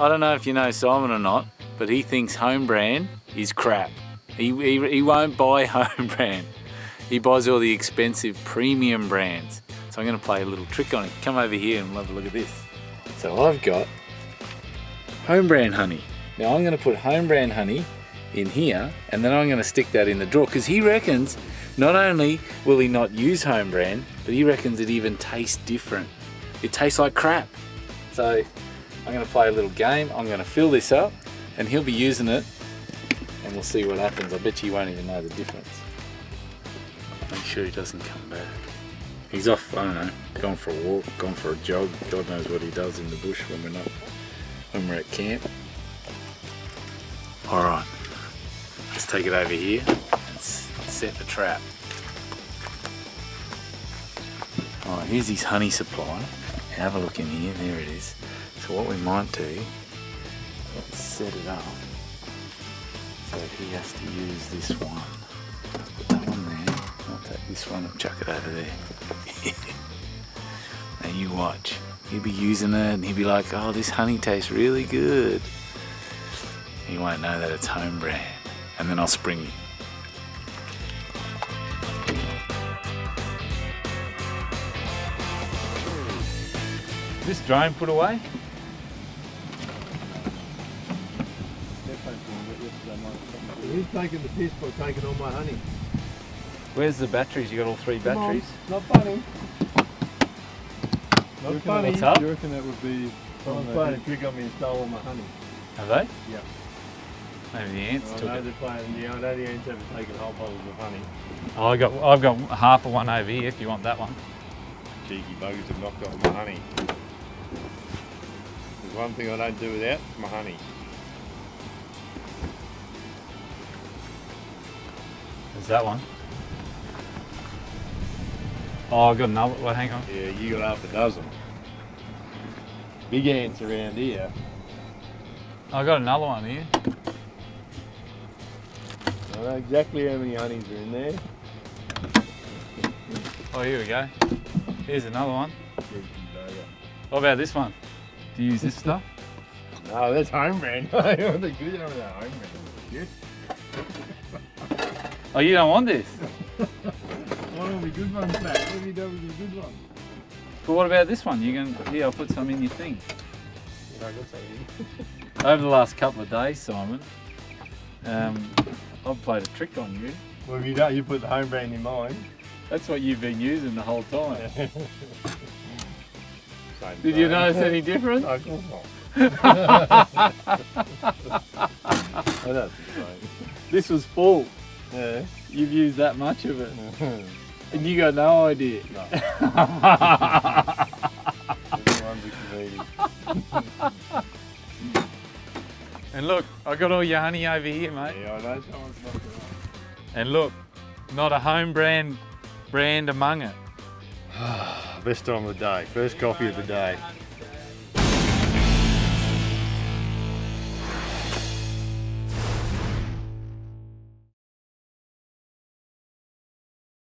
I don't know if you know Simon or not, but he thinks home brand is crap. He, he, he won't buy home brand. He buys all the expensive premium brands. So I'm gonna play a little trick on him. Come over here and have a look at this. So I've got home brand honey. Now I'm gonna put home brand honey in here and then I'm gonna stick that in the drawer because he reckons not only will he not use home brand, but he reckons it even tastes different. It tastes like crap. So I'm gonna play a little game. I'm gonna fill this up and he'll be using it and we'll see what happens. I bet you won't even know the difference. Make sure he doesn't come back. He's off, I don't know, gone for a walk, gone for a jog. God knows what he does in the bush when we're not, when we're at camp. All right, let's take it over here and set the trap. All right, here's his honey supply. Have a look in here, there it is. So what we might do is set it up so he has to use this one. Put that one there. I'll take this one and chuck it over there. now you watch. He'll be using it and he'll be like, oh, this honey tastes really good. He won't know that it's home brand. And then I'll spring you. This drone put away? He's taking the piss by taking all my honey. Where's the batteries? You got all three batteries? Not funny. Not reckon funny. what's up? You reckon that would be someone playing a trick on me and stole all my honey? Have they? Yeah. Maybe the ants I took know it. they're playing, yeah, I know the ants haven't taken whole bottles of honey. Oh, I got, I've got half of one over here if you want that one. Cheeky buggers have knocked off my honey. There's one thing I don't do without, my honey. There's that one. Oh, I got another. Well, hang on. Yeah, you got half a dozen. Big ants around here. I got another one here. I don't know exactly how many honeys are in there. Oh, here we go. Here's another one. What about this one? Do you use this stuff? No, that's home brand. I good one of that home brand. Good. Oh, you don't want this? One of the good ones back. What have you done with the good one? But what about this one? You can? Yeah, I'll put some in your thing. Yeah, I. Over the last couple of days, Simon, um, I've played a trick on you. What have you done? You put the home brand in mine. That's what you've been using the whole time. Same Did you notice any difference? No, of course not. I don't think so. This was full. Yeah. You've used that much of it. And you got no idea. no. Everyone's a comedian. And look, I got all your honey over here, mate. Yeah, I know someone's not. And look, not a home brand brand among it. Best time of the day. First coffee of the day.